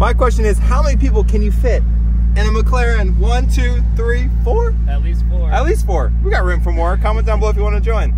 My question is, how many people can you fit in a McLaren? One, two, three, four? At least four. At least four. We got room for more. Comment down below if you want to join.